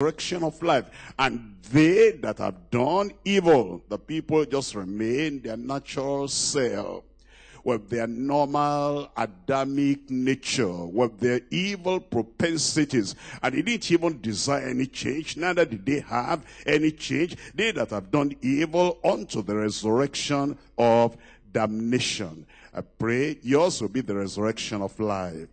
resurrection of life. And they that have done evil, the people just remain their natural self with their normal Adamic nature, with their evil propensities. And they didn't even desire any change, neither did they have any change. They that have done evil unto the resurrection of damnation. I pray yours will be the resurrection of life.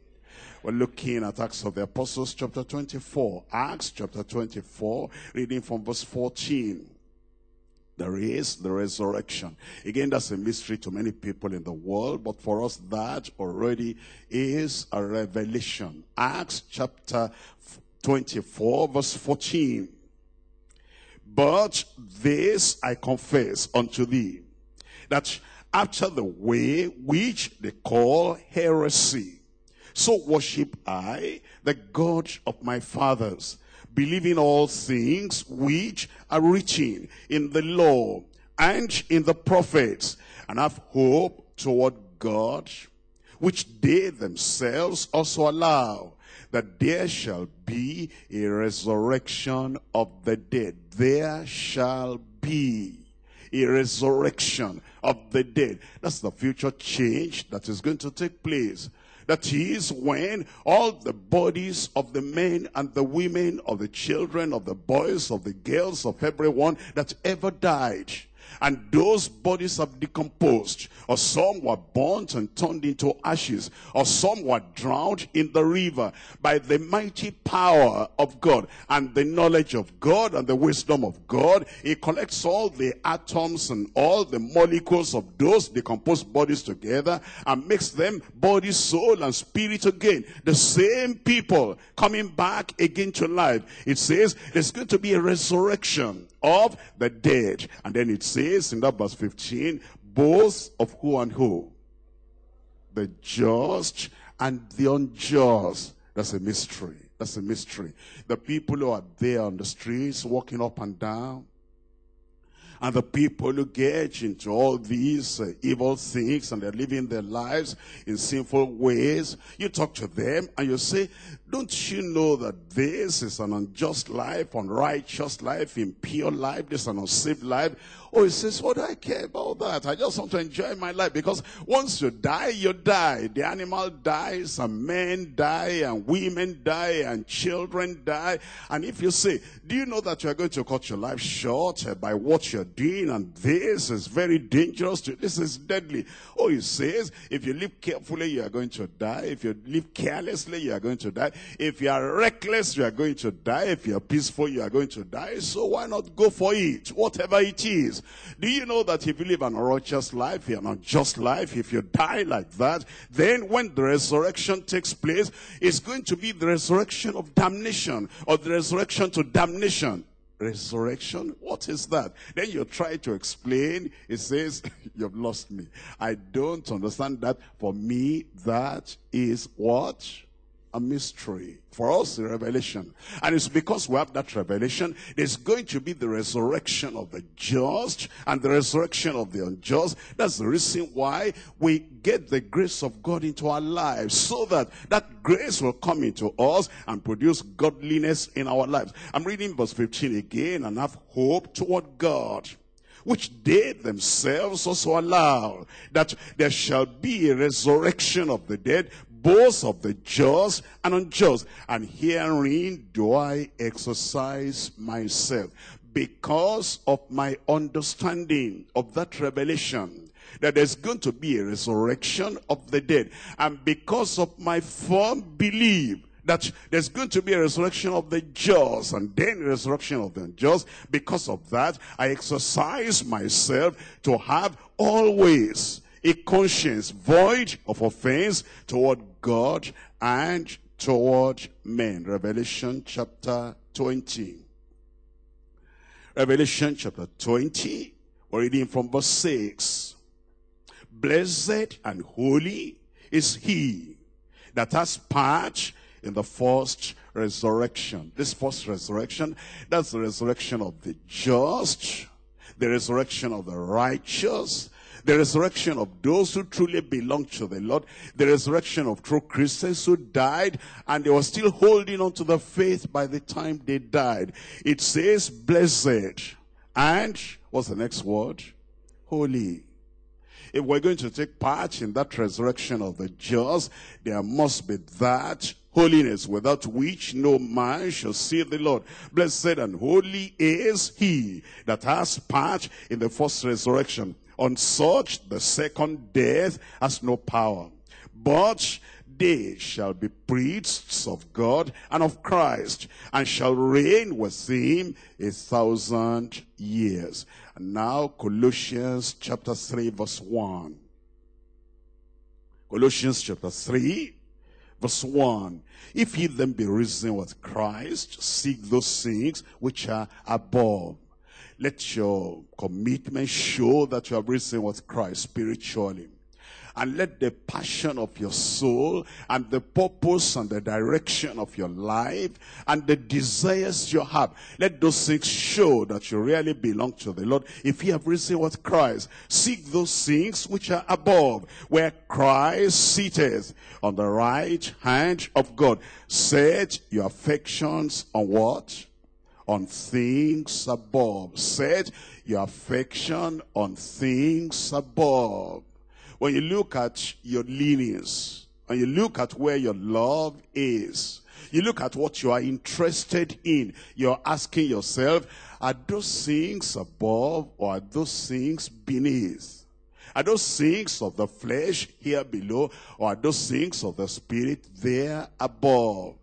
We're looking at Acts of the Apostles chapter 24. Acts chapter 24, reading from verse 14. There is the resurrection. Again, that's a mystery to many people in the world, but for us that already is a revelation. Acts chapter 24, verse 14. But this I confess unto thee, that after the way which they call heresy, so worship I the God of my fathers, believing all things which are written in the law and in the prophets, and have hope toward God, which they themselves also allow, that there shall be a resurrection of the dead. There shall be a resurrection of the dead. That's the future change that is going to take place. That is when all the bodies of the men and the women, of the children, of the boys, of the girls, of everyone that ever died and those bodies have decomposed or some were burnt and turned into ashes or some were drowned in the river by the mighty power of God and the knowledge of God and the wisdom of God. He collects all the atoms and all the molecules of those decomposed bodies together and makes them body soul and spirit again. The same people coming back again to life. It says there's going to be a resurrection of the dead. And then it says in that verse 15, both of who and who? The just and the unjust. That's a mystery. That's a mystery. The people who are there on the streets walking up and down, and the people who get into all these uh, evil things and they're living their lives in sinful ways, you talk to them and you say, don't you know that this is an unjust life, unrighteous life, impure life, this is an unsaved life? Oh, he says, what do I care about that? I just want to enjoy my life because once you die, you die. The animal dies and men die and women die and children die. And if you say, do you know that you are going to cut your life short by what you're doing and this is very dangerous, to, this is deadly. Oh, he says, if you live carefully, you are going to die. If you live carelessly, you are going to die. If you are reckless, you are going to die. If you are peaceful, you are going to die. So why not go for it, whatever it is? Do you know that if you live an unrighteous life, an unjust life, if you die like that, then when the resurrection takes place, it's going to be the resurrection of damnation, or the resurrection to damnation resurrection? What is that? Then you try to explain. It says you've lost me. I don't understand that. For me that is what a mystery. For us, a revelation. And it's because we have that revelation, there's going to be the resurrection of the just and the resurrection of the unjust. That's the reason why we get the grace of God into our lives, so that that grace will come into us and produce godliness in our lives. I'm reading verse 15 again, and have hope toward God which they themselves also allow, that there shall be a resurrection of the dead, both of the just and unjust. And herein do I exercise myself because of my understanding of that revelation that there's going to be a resurrection of the dead. And because of my firm belief that there's going to be a resurrection of the just and then resurrection of the unjust. Because of that, I exercise myself to have always a conscience void of offense toward God and toward men. Revelation chapter 20. Revelation chapter 20, we're reading from verse 6. Blessed and holy is he that has part in the first resurrection. This first resurrection, that's the resurrection of the just, the resurrection of the righteous, the resurrection of those who truly belong to the Lord, the resurrection of true Christians who died and they were still holding on to the faith by the time they died. It says, blessed. And what's the next word? Holy. If we're going to take part in that resurrection of the just, there must be that holiness without which no man shall see the Lord. Blessed and holy is he that has part in the first resurrection. On such the second death has no power. But they shall be priests of God and of Christ, and shall reign with him a thousand years. And now Colossians chapter 3 verse 1. Colossians chapter 3 verse 1. If ye then be risen with Christ, seek those things which are above. Let your commitment show that you have risen with Christ spiritually and let the passion of your soul and the purpose and the direction of your life and the desires you have, let those things show that you really belong to the Lord. If you have risen with Christ, seek those things which are above, where Christ sitteth on the right hand of God. Set your affections on what? On things above. Set your affection on things above. When you look at your leanings, and you look at where your love is, you look at what you are interested in, you're asking yourself, are those things above or are those things beneath? Are those things of the flesh here below or are those things of the spirit there above?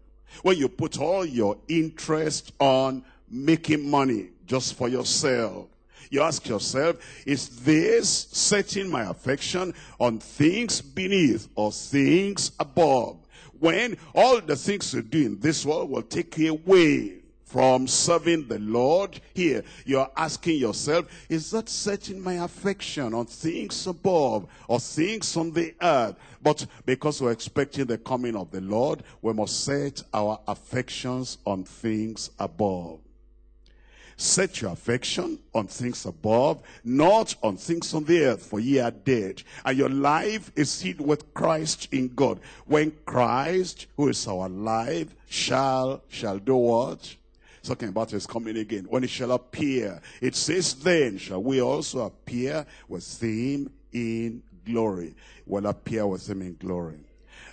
When you put all your interest on making money just for yourself, you ask yourself, is this setting my affection on things beneath or things above? When all the things you do in this world will take away from serving the Lord here. You're asking yourself, is that setting my affection on things above or things on the earth? But because we're expecting the coming of the Lord, we must set our affections on things above. Set your affection on things above, not on things on the earth, for ye are dead. And your life is hid with Christ in God. When Christ, who is our life, shall, shall do what? Talking about his coming again. When he shall appear, it says, then shall we also appear with him in glory. Will appear with him in glory.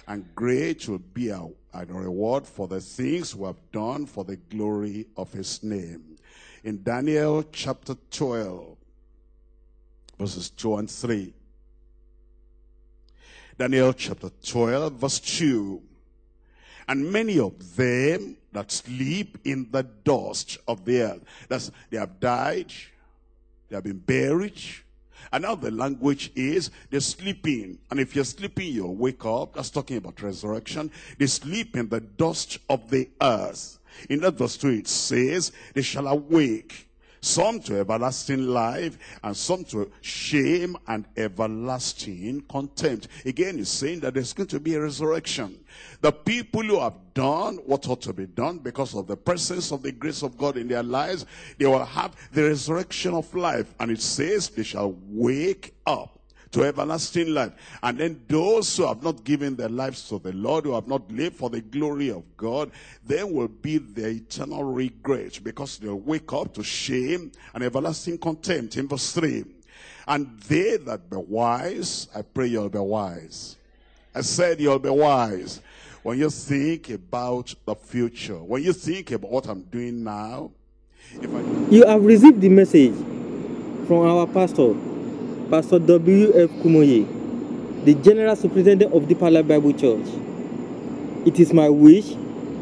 And great will be our, reward for the things we have done for the glory of his name in Daniel chapter 12, verses 2 and 3. Daniel chapter 12, verse 2. And many of them that sleep in the dust of the earth. That's, they have died, they have been buried, and now the language is they're sleeping. And if you're sleeping, you'll wake up. That's talking about resurrection. They sleep in the dust of the earth. In that verse 2 it says, they shall awake. Some to everlasting life and some to shame and everlasting contempt. Again, it's saying that there's going to be a resurrection. The people who have done what ought to be done because of the presence of the grace of God in their lives, they will have the resurrection of life. And it says they shall wake up to everlasting life. And then those who have not given their lives to the Lord, who have not lived for the glory of God, they will be the eternal regret because they'll wake up to shame and everlasting contempt. In verse 3, and they that be wise, I pray you'll be wise. I said you'll be wise. When you think about the future, when you think about what I'm doing now, you have received the message from our pastor Pastor W.F. Kumoye, the General Superintendent of Deeper Life Bible Church. It is my wish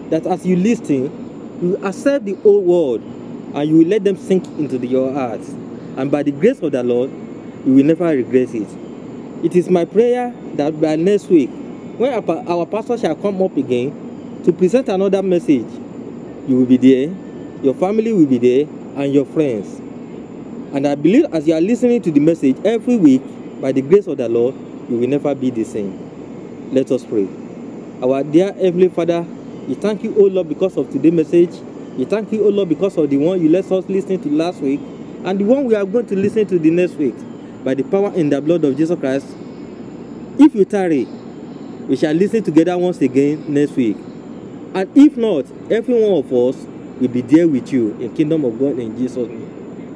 that as you listen, you accept the old word and you will let them sink into the, your hearts. And by the grace of the Lord, you will never regret it. It is my prayer that by next week, when our pastor shall come up again to present another message, you will be there, your family will be there, and your friends. And I believe as you are listening to the message every week, by the grace of the Lord, you will never be the same. Let us pray. Our dear Heavenly Father, we thank you, O Lord, because of today's message. We thank you, O Lord, because of the one you let us listen to last week and the one we are going to listen to the next week by the power and the blood of Jesus Christ. If you tarry, we shall listen together once again next week. And if not, every one of us will be there with you in kingdom of God in Jesus' name.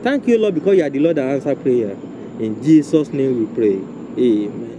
Thank you, Lord, because you are the Lord that answers prayer. In Jesus' name we pray. Amen.